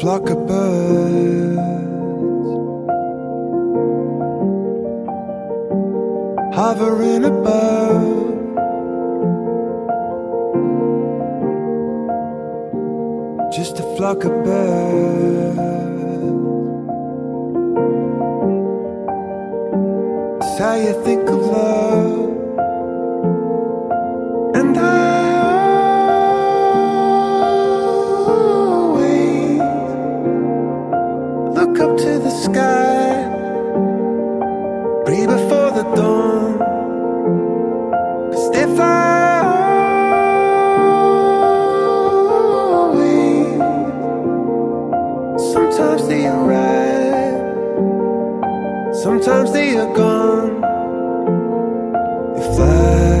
flock of birds hovering above. Just a flock of birds. It's how you think of love. Sometimes they are gone. They fly.